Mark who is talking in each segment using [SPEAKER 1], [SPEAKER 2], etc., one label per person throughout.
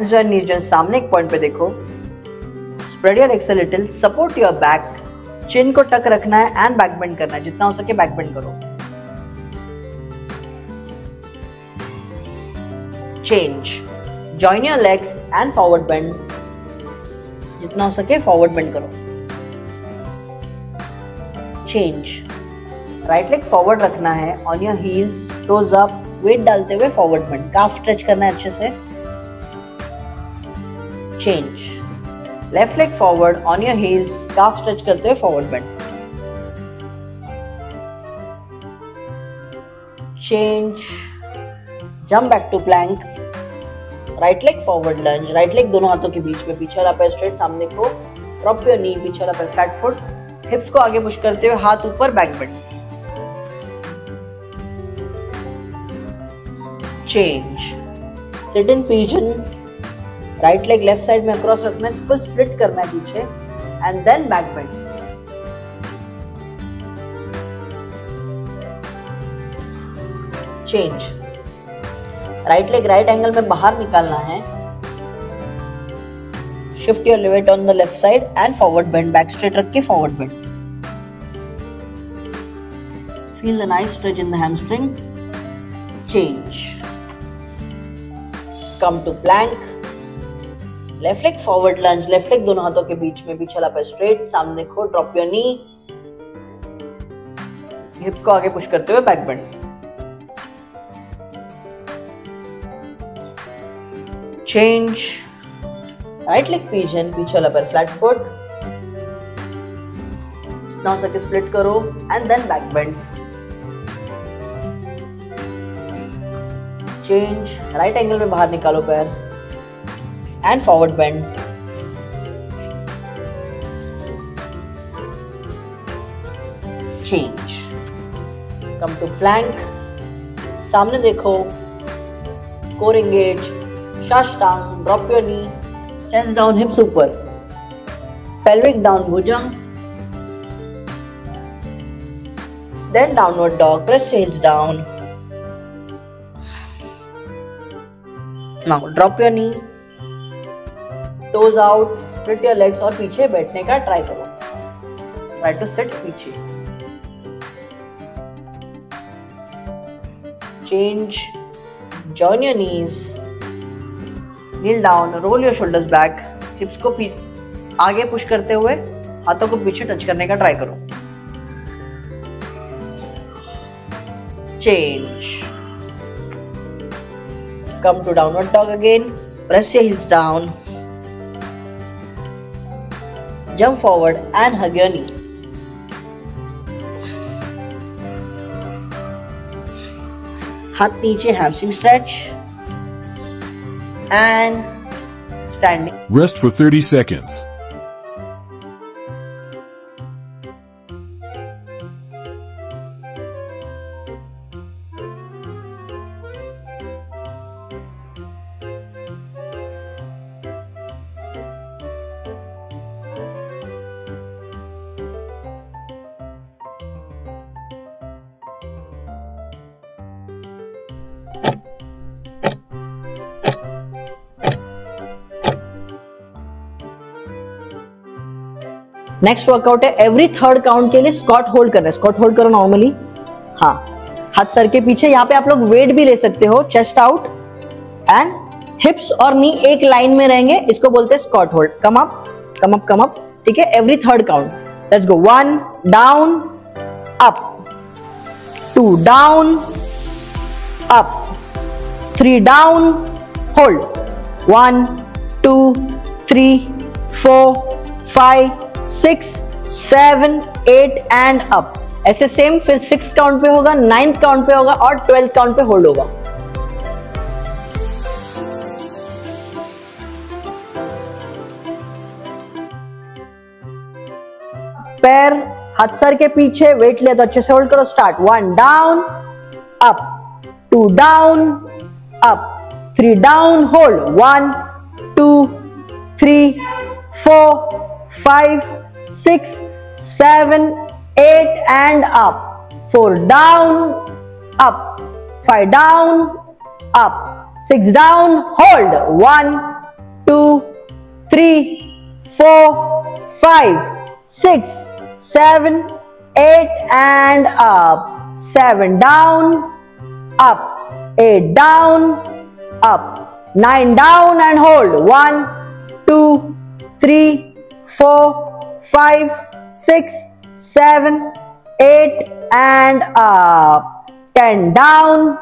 [SPEAKER 1] नीज joint सामने एक point पे देखो। Spread your excel little support your back chin को टक रखना है एंड बैक बेंड करना है, जितना हो सके बैक बेंड करो। Change join your legs and forward bend जितना हो सके फॉरवर्ड बेंड करो। चेंज राइट लेग फॉरवर्ड रखना है on your heels toes up weight डालते हुए फॉरवर्ड बेंड काफ स्ट्रेच करना है अच्छे से। Change left leg forward on your heels calf stretch करते हुए forward bend change jump back to plank right leg forward lunge right leg दोनों हाथों के बीच में, पीछे वाला पैर स्ट्रेट सामने को ड्रॉप योर नी पीछे वाला पैर फ्लैट फुट हिप्स को आगे पुश करते हुए हाथ ऊपर back bend change sit in pigeon right leg left side में अक्रॉस रखना है फुल स्प्लिट करना है पीछे and then back bend change right leg right angle में बाहर निकालना है. Shift your weight on the left side and forward bend back straight रख के forward bend feel the nice stretch in the hamstring change come to plank left leg forward lunge left leg दोनों हाथों के बीच में पीछे लापे straight सामने को drop your knee हिप्स को आगे पुश करते हुए back bend change right leg pigeon पीछे वाला पैर फ्लैट फुट जितना हो सके स्प्लिट करो and then back bend change right angle में बाहर निकालो पैर. and forward bend change come to plank सामने देखो core engage शश down drop your knee chest down hips ऊपर pelvic down bhujang then downward dog press your heels down now drop your knee Toes out split your legs और पीछे बैठने का try करो। Try to set पीछे। Change join your knees kneel down roll your shoulders back hips को आगे push करते हुए हाथों को पीछे टच करने का ट्राई करो। Change come to downward dog again press your heels down Jump forward and hug your knee. हाथ नीचे hamstring stretch and standing.
[SPEAKER 2] Rest for 30 seconds.
[SPEAKER 1] Next workout है एवरी थर्ड काउंट के लिए स्कॉट होल्ड करना squat hold करो normally हाँ। हाथ sir के पीछे, यहाँ पे आप लोग वेट भी ले सकते हो चेस्ट आउट एंड हिप्स और नी एक लाइन में रहेंगे, इसको बोलते हैं squat hold come up come up come up ठीक है? Every third count let's go one down up two down up three down hold one two three four five six, seven, eight and up ऐसे same फिर six count पे होगा ninth count पे होगा और twelfth count पे hold होगा. पैर हाथ सर के पीछे वेट ले तो अच्छे से होल्ड करो start one down up two down up three down hold one two three four five, six, seven, eight, and up. Four down, up. Five down, up. Six down, hold. One, two, three, four, five, six, seven, eight, and up. Seven down, up. Eight down, up. Nine down and hold. One, two, three, four, five, six, seven, eight, and up. Ten down,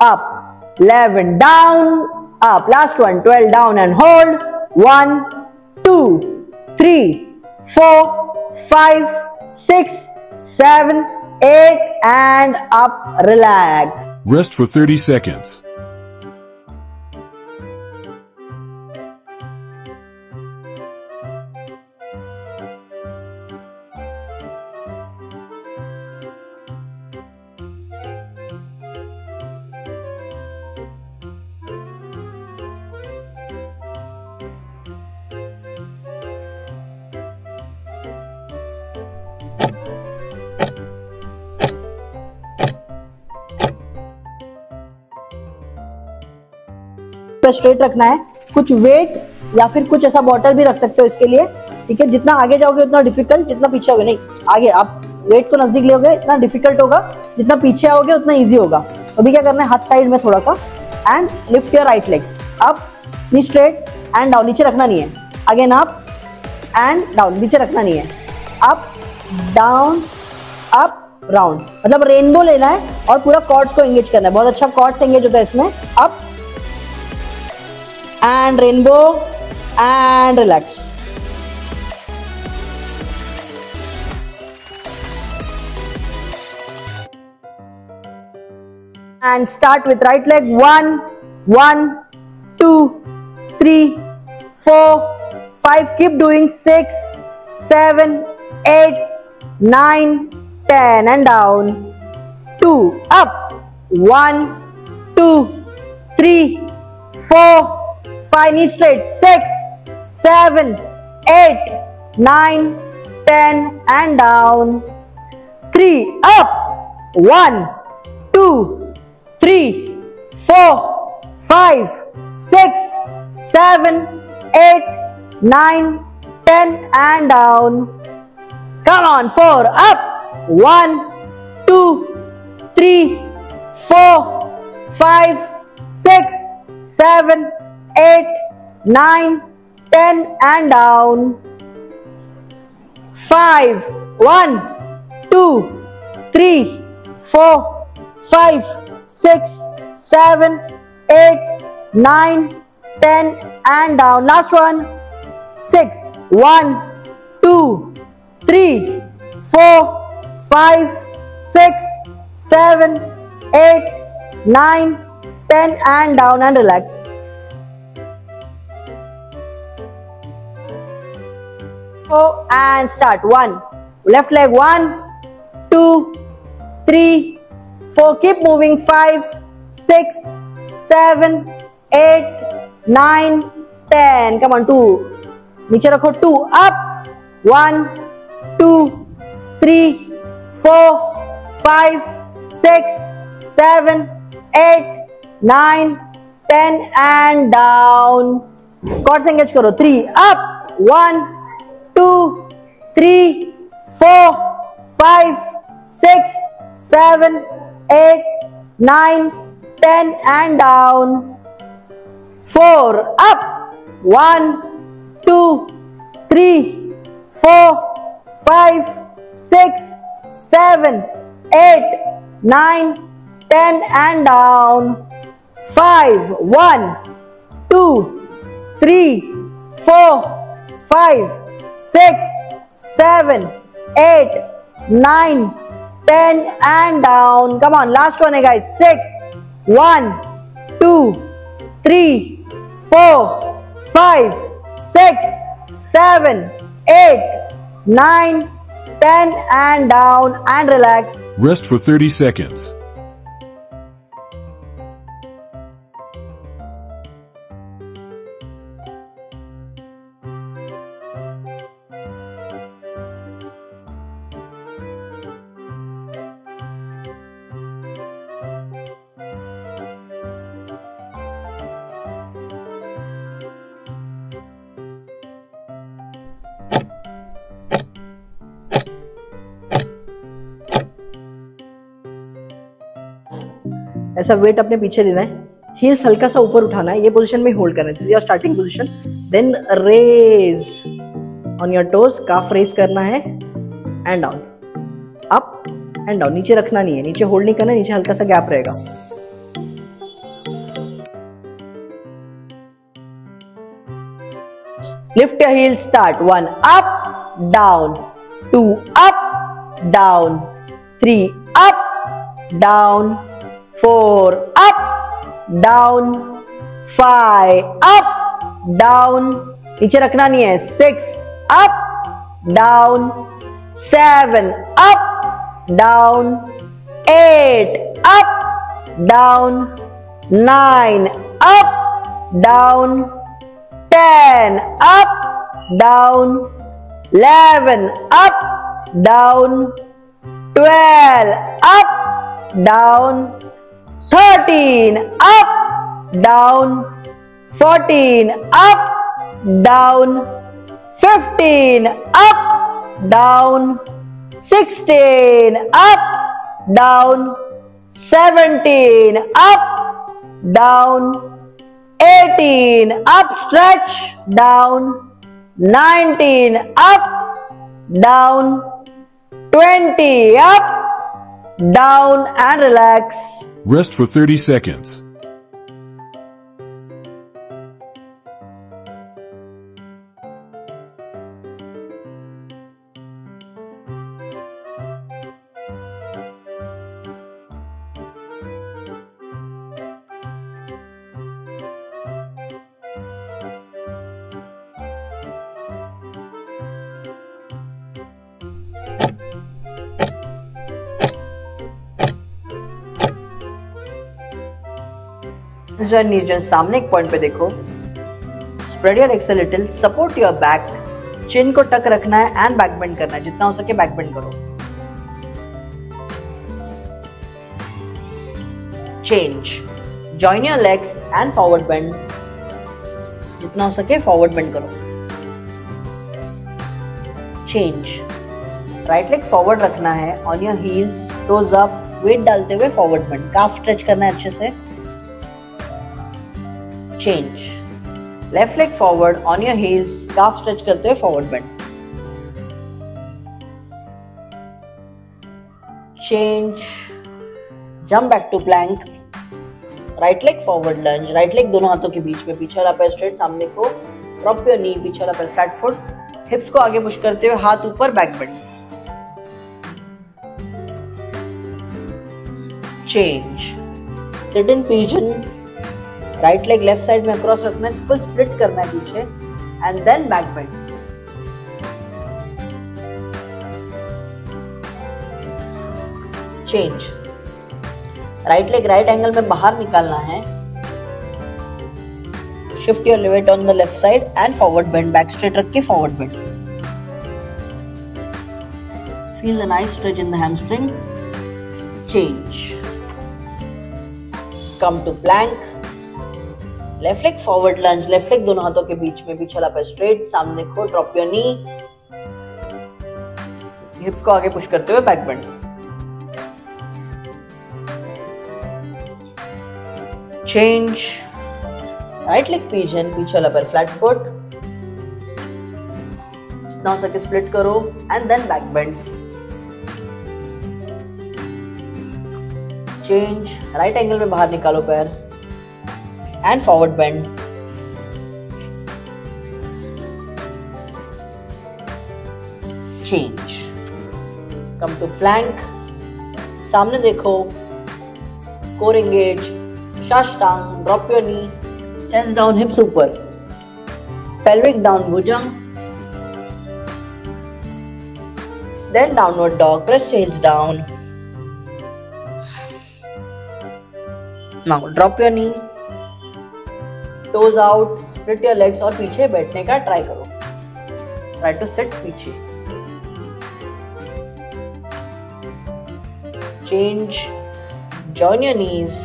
[SPEAKER 1] up. Eleven down, up. Last one. Twelve down and hold. One, two, three, four, five, six, seven, eight, and up. Relax.
[SPEAKER 2] Rest for 30 seconds.
[SPEAKER 1] पे straight रखना है। कुछ wait या फिर कुछ ऐसा bottle भी रख सकते हो इसके लिए। ठीक है? जितना आगे जाओगे, उतना डिफ़िकल्ट जितना पीछे होगे। नहीं, आगे, आप वेट को नज़दीक ले इतना डिफ़िकल्ट होगा। जितना पीछे आओगे, उतना इजी होगा। अभी क्या करना है? हाथ साइड में थोड़ा सा। And lift your right leg up knee straight and down नीचे रखना नहीं है। अगेन अप एंड डाउन नीचे रखना नहीं है। अप डाउन अप राउंड मतलब रेनबो लेना है और पूरा कॉर्ड्स को एंगेज करना है। बहुत अच्छा कॉर्ड्स एंगेज होता है इसमें। Up and rainbow and relax. And start with right leg. One one two three four five. Keep doing six seven eight nine ten. And down. Two up. One two three four finally straight. 6, 7, 8, 9, 10 and down. 3, up. 1, 2, 3, 4, 5, 6, 7, 8, 9, 10 and down. Come on, 4, up. 1, 2, 3, 4, 5, 6, 7, 8, 9, 10 and down. 5, 1, 2, 3, 4, 5, 6, 7, 8, 9, 10 and down. Last one. 6, 1, 2, 3, 4, 5, 6, 7, 8, 9, 10 and down and relax. Go and start. One. Left leg. One, two, three, four. Keep moving. Five, six, seven, eight, nine, ten. Come on. Two. नीचे रखो two up one two three four five six seven eight nine ten and down core से engage करो three up one Two, three, four, five, six, seven, eight, nine, ten, 4, 5, 6, 7, 8, 9, 10 and down. 4 up. 1, 2, 3, 4, 5, 6, 7, 8, 9, 10 and down. 5, 1, 2, 3, 4, 5, Six, seven, eight, nine, ten, and down. Come on, last one eh, guys. Six, one, two, three, four, five, six, seven, eight, nine, ten, and down and relax.
[SPEAKER 2] Rest for 30 seconds.
[SPEAKER 1] ऐसा weight अपने पीछे लेना है। Heels हल्का सा ऊपर उठाना है। ये पोजीशन में होल्ड करना है। Starting position then raise on your toes calf raise करना है and down up and down नीचे रखना नहीं है। नीचे होल्ड नहीं करना नीचे हल्का सा गैप रहेगा। Lift your heels, start. One, up, down. Two, up, down. Three, up, down. Four up, down. Five up, down. नीचे रखना नहीं है. Six up down seven up down eight up down nine up down 10 up, down. 11 up, down. 12 up, down. 13 up down. 14 up down. 15 up down. 16 up down. 17 up down. 18 up stretch down. 19 up down. 20 up down and relax
[SPEAKER 2] Rest for 30 seconds.
[SPEAKER 1] जन नीजन सामने एक point पे देखो। Spread your x little support your back chin को tuck रखना है and back bend करना है, जितना हो सके बैक बेंड करो। Change join your legs and forward bend जितना हो सके फॉरवर्ड बेंड करो। चेंज राइट लेग फॉरवर्ड रखना है on your heels toes up weight डालते हुए फॉरवर्ड बेंड काफ स्ट्रेच करना है अच्छे से। Change left leg forward on your heels calf stretch करते हुए forward bend change jump back to plank right leg forward lunge right leg दोनों हाथों के बीच में, पीछे लापे स्ट्रेट सामने को ड्रॉप योर नी पीछे वाला फ्लैट फुट हिप्स को आगे पुश करते हुए हाथ ऊपर back bend change sit in pigeon right leg left side में क्रॉस रखना है फुल स्प्लिट करना है पीछे and then back bend change right leg right angle में बाहर निकालना है. Shift your weight on the left side and forward bend back straight रख के forward bend feel the nice stretch in the hamstring change come to plank left leg forward lunge left leg दोनों हाथों के बीच में पीछे वाला पैर straight सामने को ड्रॉप योर नी हिप्स को आगे पुश करते हुए back bend change right leg pigeon पीछे वाला पैर फ्लैट फुट जितना हो स्प्लिट करो and then back bend change right angle में बाहर निकालो पैर। and forward bend. Change. Come to plank. सामने देखो core engage शास्टांग drop your knee chest down hips ऊपर pelvic down bhujang then downward dog press heels down now drop your knee toes out split your legs और पीछे बैठने का try करो। Try to set पीछे। Change join your knees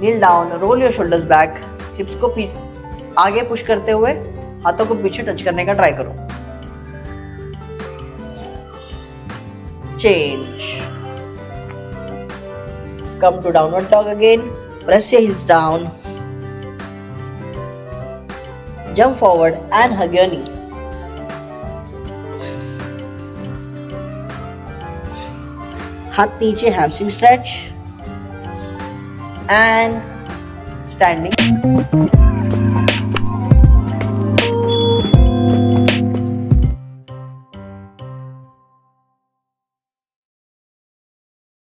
[SPEAKER 1] kneel down roll your shoulders back hips को आगे push करते हुए हाथों को पीछे टच करने का ट्राई करो। Change come to downward dog again, press your heels down jump forward and hug your knees हाथ नीचे hamstring stretch and standing